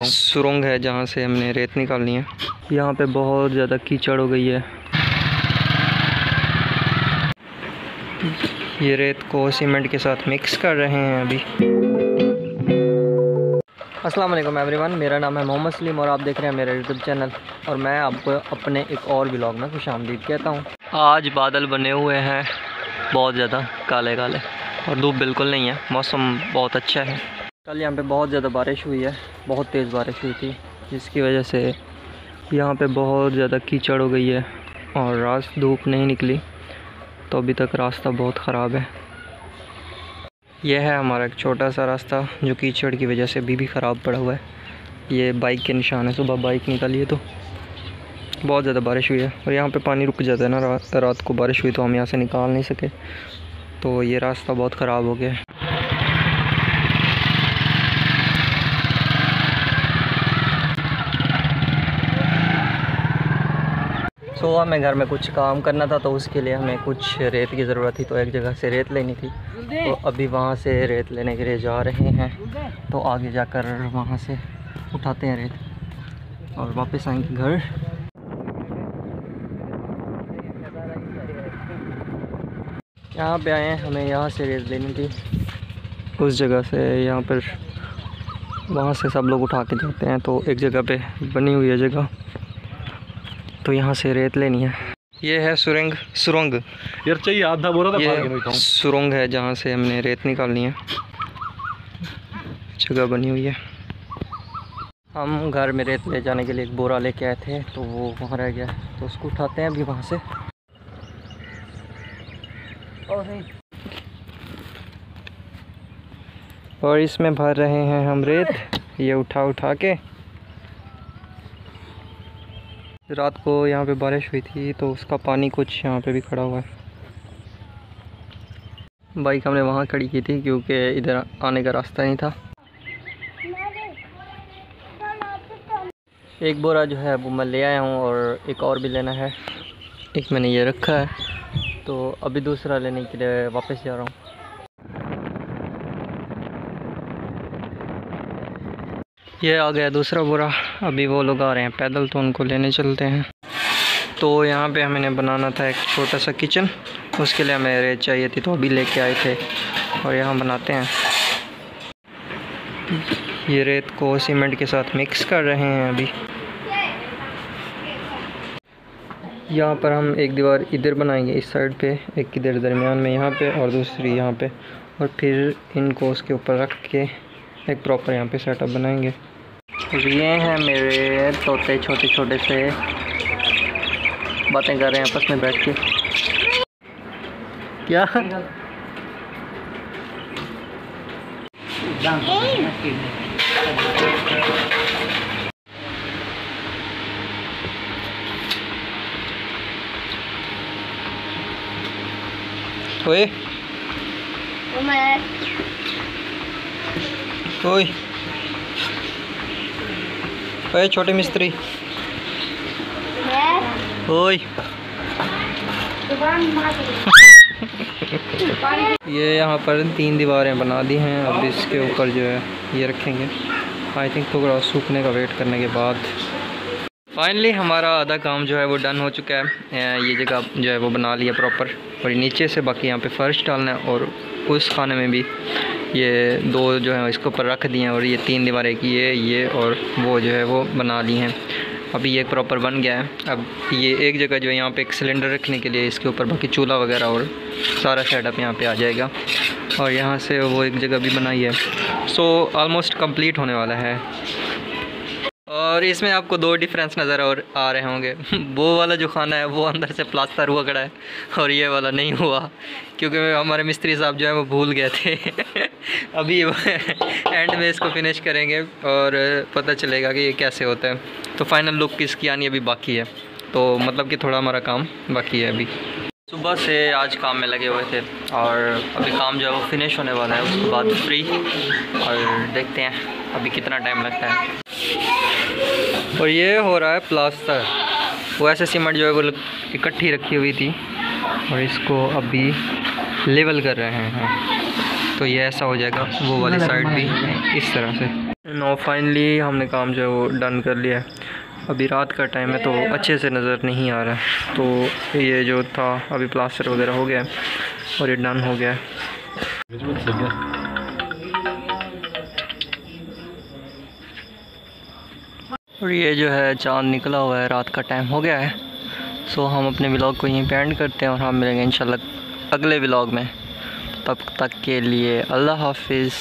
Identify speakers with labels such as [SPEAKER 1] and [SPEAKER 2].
[SPEAKER 1] सुरंग है जहाँ से हमने रेत निकालनी है। यहाँ पे बहुत ज़्यादा कीचड़ हो गई है। ये रेत को सीमेंट के साथ मिक्स कर रहे हैं अभी। अस्सलाम वालेकुम एवरीवन, मेरा नाम है मोहम्मद सलीम और आप देख रहे हैं मेरा यूट्यूब चैनल। और मैं आपको अपने एक और ब्लॉग में खुश आमदीद कहता हूँ। आज बादल बने हुए हैं, बहुत ज़्यादा काले काले और धूप बिल्कुल नहीं है, मौसम बहुत अच्छा है। कल यहाँ पे बहुत ज़्यादा बारिश हुई है, बहुत तेज़ बारिश हुई थी, जिसकी वजह से यहाँ पे बहुत ज़्यादा कीचड़ हो गई है और रात धूप नहीं निकली तो अभी तक रास्ता बहुत ख़राब है। यह है हमारा एक छोटा सा रास्ता, जो कीचड़ की वजह से अभी भी ख़राब पड़ा हुआ है। ये बाइक के निशान है, सुबह बाइक निकाली है तो। बहुत ज़्यादा बारिश हुई है और यहाँ पे पानी रुक जाता है ना रात को बारिश हुई तो हम यहाँ से निकाल नहीं सके तो ये रास्ता बहुत ख़राब हो गया है। सो so, हमें घर में कुछ काम करना था तो उसके लिए हमें कुछ रेत की ज़रूरत थी तो एक जगह से रेत लेनी थी। तो अभी वहाँ से रेत लेने के लिए जा रहे हैं तो आगे जाकर वहाँ से उठाते हैं रेत और वापस आएँगे घर। यहाँ पे आए हैं हमें यहाँ से रेत लेनी थी। उस जगह से यहाँ पर वहाँ से सब लोग उठा के जाते हैं तो एक जगह पे बनी हुई है जगह। तो यहाँ से रेत लेनी है। ये है सुरंग सुरंग।
[SPEAKER 2] यार चाहिए आधा बोरा था
[SPEAKER 1] ये सुरंग है जहाँ से हमने रेत निकालनी है। जगह बनी हुई है। हम घर में रेत ले जाने के लिए एक बोरा लेके आए थे तो वो वहाँ रह गया। तो उसको उठाते हैं अभी वहाँ से। और इसमें भर रहे हैं हम रेत। ये उठा उठा के रात को यहाँ पे बारिश हुई थी तो उसका पानी कुछ यहाँ पे भी खड़ा हुआ है। बाइक हमने वहाँ खड़ी की थी, क्योंकि इधर आने का रास्ता नहीं था। एक बोरा जो है, वो मैं ले आया हूँ और एक और भी लेना है। एक मैंने ये रखा है तो अभी दूसरा लेने के लिए वापस जा रहा हूँ। ये आ गया दूसरा बुरा। अभी वो लोग आ रहे हैं पैदल तो उनको लेने चलते हैं। तो यहाँ पे हमें बनाना था एक छोटा सा किचन। उसके लिए हमें रेत चाहिए थी तो अभी लेके आए थे। और यहाँ बनाते हैं। ये रेत को सीमेंट के साथ मिक्स कर रहे हैं अभी। यहाँ पर हम एक दीवार इधर बनाएँगे, इस साइड पे, एक इधर दरमियान में यहाँ पे और दूसरी यहाँ पे। और फिर इनको उसके ऊपर रख के एक प्रॉपर यहाँ पे सेटअप बनाएँगे। ये हैं मेरे तोते छोटे छोटे से। बातें कर रहे हैं आपस में बैठ के। क्या? ओए। ओए। ओए छोटे मिस्त्री। ओए। ये यहाँ पर तीन दीवारें बना दी हैं। अब इसके ऊपर जो है ये रखेंगे। आई थिंक थोड़ा सूखने का वेट करने के बाद। फाइनली हमारा आधा काम जो है वो डन हो चुका है। ये जगह जो है वो बना लिया प्रॉपर और नीचे से बाकी यहाँ पे फर्श डालना है और उस खाने में भी ये दो जो है इसके ऊपर रख दिए हैं और ये तीन दीवारें की ये ये और वो जो है वो बना ली हैं। अभी ये प्रॉपर बन गया है। अब ये एक जगह जो है यहाँ पे एक सिलेंडर रखने के लिए इसके ऊपर बाकी चूल्हा वगैरह और सारा सेटअप यहाँ पे आ जाएगा। और यहाँ से वो एक जगह भी बनाई है। सो ऑलमोस्ट कंप्लीट होने वाला है। और इसमें आपको दो डिफरेंस नज़र और आ रहे होंगे। वो वाला जो खाना है, वो अंदर से प्लास्टर हुआ खड़ा है और ये वाला नहीं हुआ, क्योंकि हमारे मिस्त्री साहब जो है, वो भूल गए थे। अभी एंड में इसको फिनिश करेंगे और पता चलेगा कि ये कैसे होता है। तो फाइनल लुक इसकी आनी अभी बाकी है। तो मतलब कि थोड़ा हमारा काम बाकी है अभी। सुबह से आज काम में लगे हुए थे और अभी काम जो है, वो फिनिश होने वाला है, उसके बाद फ्री और देखते हैं अभी कितना टाइम लगता है। और ये हो रहा है प्लास्टर। वो ऐसे सीमेंट जो है वो इकट्ठी रखी हुई थी। और इसको अभी लेवल कर रहे हैं। तो ये ऐसा हो जाएगा वो वाली साइड भी इस तरह से। नो फाइनली हमने काम जो है वो डन कर लिया है। अभी रात का टाइम है तो अच्छे से नज़र नहीं आ रहा है। तो ये जो था अभी प्लास्टर वगैरह हो गया है और ये डन हो गया है। और ये जो है, चाँद निकला हुआ है, रात का टाइम हो गया है। सो हम अपने ब्लॉग को यहीं पे एंड करते हैं और हम मिलेंगे इंशाल्लाह अगले ब्लॉग में। तब तक के लिए अल्लाह हाफिज़।